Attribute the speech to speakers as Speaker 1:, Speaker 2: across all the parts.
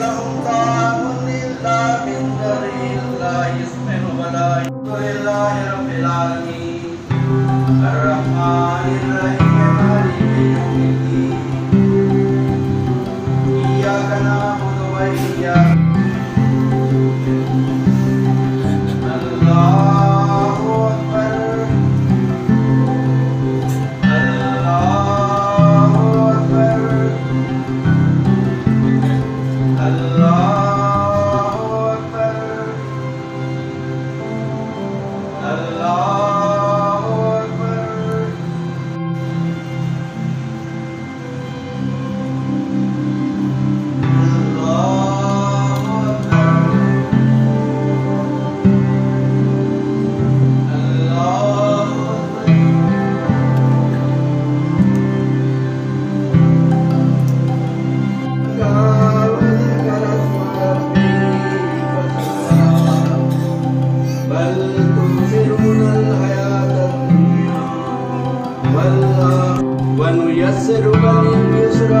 Speaker 1: لهم طعام it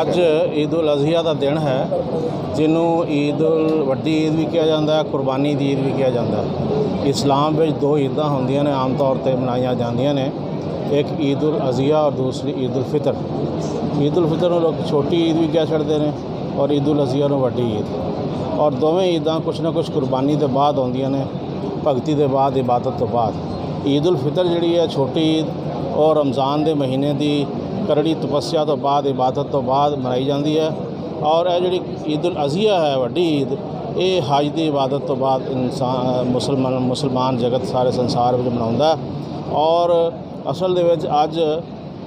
Speaker 2: ਅੱਜ ਈਦ ਉਲ ਅਜ਼ੀਆ ਦਾ ਦਿਨ ਹੈ, ਜਿਹਨੂੰ ਈਦ ਉਲ ਵੱਡੀ ਈਦ ਵੀ ਕਿਹਾ ਜਾਂਦਾ ਹੈ, ਕੁਰਬਾਨੀ ਦੀ ਈਦ ਵੀ ਕਿਹਾ ਜਾਂਦਾ ਹੈ। ਇਸਲਾਮ ਵਿੱਚ ਦੋ ਈਦਾਂ ਹੁੰਦੀਆਂ ਨੇ, ਆਮ ਤੌਰ ਤੇ ਮਨਾਈਆਂ ਜਾਂਦੀਆਂ ਨੇ। ਇੱਕ ਈਦ ਉਲ ਅਜ਼ੀਆ ਔਰ ਦੂਸਰੀ ਈਦ ਉਲ ਫਿਤਰ। ਈਦ ਉਲ ਫਿਤਰ ਨੂੰ ਲੋਕ ਛੋਟੀ ਈਦ ਵੀ ਕਿਹਾ ਛੱਡਦੇ ਨੇ ਔਰ ਈਦ ਉਲ ਅਜ਼ੀਆ ਨੂੰ ਵੱਡੀ ਈਦ। ਔਰ ਦੋਵੇਂ ਈਦਾਂ ਕੁਛ ਨਾ ਕੁਛ ਕੁਰਬਾਨੀ ਦੇ ਬਾਅਦ ਆਉਂਦੀਆਂ ਨੇ, ਭਗਤੀ ਦੇ ਬਾਅਦ, ਇਬਾਦਤ ਤੋਂ ਬਾਅਦ। ਈਦ ਉਲ ਫਿਤਰ ਜਿਹੜੀ ਹੈ ਛੋਟੀ ਈਦ ਉਹ ਰਮਜ਼ਾਨ ਦੇ ਮਹੀਨੇ ਦੀ ਕਰੜੀ ਤਪੱਸਿਆ ਤੋਂ ਬਾਅਦ, ਇਬਾਦਤ ਤੋਂ ਬਾਅਦ ਮਨਾਈ ਜਾਂਦੀ ਹੈ। ਔਰ ਇਹ ਜਿਹੜੀ ਈਦ ਉਲ ਅਜ਼ੀਆ ਹੈ, ਵੱਡੀ ਈਦ, ਇਹ ਹਜ ਦੀ ਇਬਾਦਤ ਤੋਂ ਬਾਅਦ ਇਨਸਾਨ, ਮੁਸਲਮਾਨ ਮੁਸਲਮਾਨ ਜਗਤ ਸਾਰੇ ਸੰਸਾਰ ਵਿੱਚ ਮਨਾਉਂਦਾ ਔਰ ਅਸਲ ਦੇ ਵਿੱਚ ਅੱਜ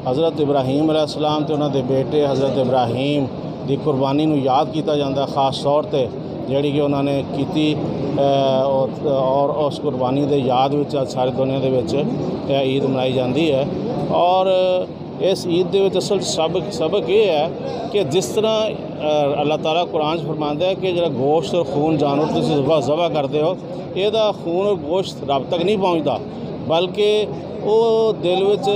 Speaker 2: ਹਜ਼ਰਤ ਇਬਰਾਹੀਮ ਅਲੈਹਿਸਲਾਮ ਤੇ ਉਹਨਾਂ ਦੇ ਬੇਟੇ ਹਜ਼ਰਤ ਇਬਰਾਹੀਮ ਦੀ ਕੁਰਬਾਨੀ ਨੂੰ ਯਾਦ ਕੀਤਾ ਜਾਂਦਾ ਖਾਸ ਤੌਰ ਤੇ ਜਿਹੜੀ ਕਿ ਉਹਨਾਂ ਨੇ ਕੀਤੀ ਅ, ਔਰ- ਔਰ ਉਸ ਕੁਰਬਾਨੀ ਦੇ ਯਾਦ ਵਿੱਚ ਅੱਜ ਸਾਰੇ ਦੁਨੀਆ ਦੇ ਵਿੱਚ ਇਹ ਈਦ ਮਨਾਈ ਜਾਂਦੀ ਹੈ ਔਰ ਇਸ ਈਦ ਦੇ ਵਿੱਚ ਅਸਲ ਸਬਕ ਸਬਕ ਇਹ ਹੈ ਕਿ ਜਿਸ ਤਰ੍ਹਾਂ ਅ, ਅੱਲਾਹ ਤਾਲਾ ਕੁਰਾਨ 'ਚ ਫਰਮਾਉਂਦਾ ਹੈ ਕਿ ਜਿਹੜਾ ਗੋਸ਼ਤ ਔਰ ਖੂਨ ਜਾਨਵਰ ਤੁਸੀਂ ਜ਼ਬਾ ਜ਼ਬਾ ਕਰਦੇ ਹੋ ਇਹਦਾ ਖੂਨ ਔਰ ਗੋਸ਼ਤ ਰੱਬ ਤੱਕ ਨਹੀਂ ਪਹੁੰਚਦਾ ਬਲਕਿ ਉਹ ਦਿਲ ਵਿੱਚ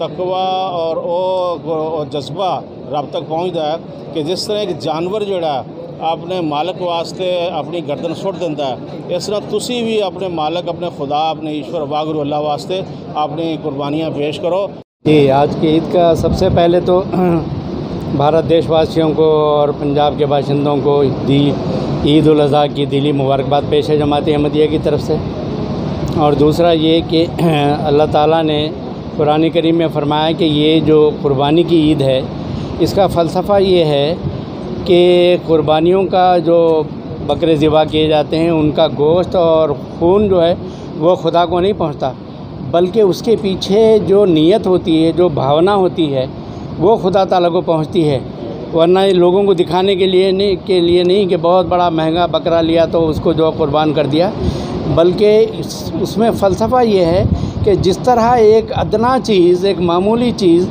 Speaker 2: ਤਕਵਾ ਔਰ ਉਹ ਉਹ ਜਜ਼ਬਾ ਰੱਬ ਤੱਕ ਪਹੁੰਚਦਾ ਹੈ ਕਿ ਜਿਸ ਤਰ੍ਹਾਂ ਇੱਕ ਜਾਨਵਰ ਜਿਹੜਾ اپنے مالک واسطے اپنی گردن ਸੁੱਟ ਦਿੰਦਾ ہے۔ اس طرح تسی بھی اپنے مالک، اپنے خدا، اپنے ਈਸ਼ਵਰ ਵਾਗਰੂ اللہ واسطے اپنی قربانیاں پیش کرو۔
Speaker 1: جی آج کی عید کا سب سے پہلے تو بھارت دیش واسیوں کو اور پنجاب کے باشندوں کو دی عید الاضحیٰ کی دلی مبارکباد پیش ہے جماعت احمدیہ کی طرف سے۔ اور دوسرا یہ کہ اللہ تعالیٰ نے قرآن کریم میں فرمایا کہ یہ جو قربانی کی عید ہے، اس کا فلسفہ یہ ہے کہ قربانیوں کا جو بکرے ذبح کیے جاتے ہیں ان کا گوشت اور خون جو ہے وہ خدا کو نہیں پہنچتا۔ بلکہ اس کے پیچھے جو نیت ہوتی ہے جو بھاونا ہوتی ہے وہ خدا تعالیٰ کو پہنچتی ہے۔ ورنہ لوگوں کو دکھانے کے لیے نہیں کے لیے نہیں کہ بہت بڑا مہنگا بکرا لیا تو اس کو جو قربان کر دیا۔ بلکہ اس, اس میں فلسفہ یہ ہے کہ جس طرح ایک ادنا چیز ایک معمولی چیز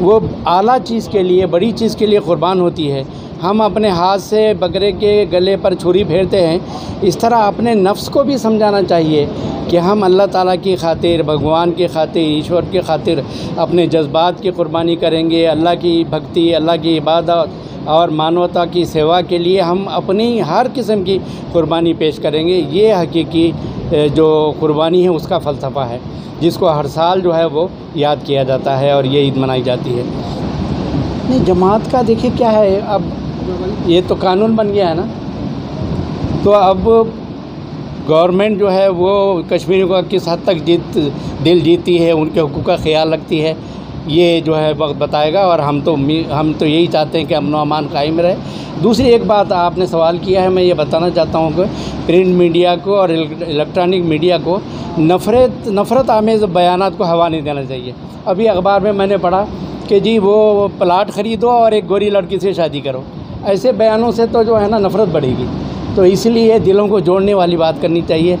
Speaker 1: وہ اعلیٰ چیز کے لیے، بڑی چیز کے لیے قربان ہوتی ہے۔ ہم اپنے ہاتھ سے بکرے کے گلے پر چھری پھیرتے ہیں۔ اس طرح اپنے نفس کو بھی سمجھانا چاہیے کہ ہم اللہ تعالیٰ کی خاطر، بھگوان کی خاطر، ایشور کی خاطر اپنے جذبات کی قربانی کریں گے۔ اللہ کی بھکتی، اللہ کی عبادت اور مانوتا کی سیوا کے لیے ہم اپنی ہر قسم کی قربانی پیش کریں گے۔ یہ حقیقی جو قربانی ہے، اس کا فلسفہ ہے، جس کو ہر سال جو ہے وہ یاد کیا جاتا ہے اور یہ عید منائی جاتی ہے۔ نہیں، جماعت کا دیکھیں کیا ہے، اب یہ تو قانون بن گیا ہے نا۔ تو اب گورنمنٹ جو ہے وہ کشمیریوں کا کس حد تک جیت، دل جیتی ہے، ان کے حقوق کا خیال رکھتی ہے۔ یہ جو ہے وقت بتائے گا اور ہم تو ہم تو یہی چاہتے ہیں کہ امن و امان قائم رہے۔ دوسری ایک بات آپ نے سوال کیا ہے، میں یہ بتانا چاہتا ہوں کہ پرنٹ میڈیا کو اور الیکٹرانک میڈیا کو نفرت نفرت آمیز بیانات کو ہوا نہیں دینا چاہیے۔ ابھی اخبار میں میں نے پڑھا کہ جی وہ پلاٹ خریدو اور ایک گوری لڑکی سے شادی کرو۔ ایسے بیانوں سے تو جو ہے نا نفرت بڑھے گی۔ تو اس لیے دلوں کو جوڑنے والی بات کرنی چاہیے۔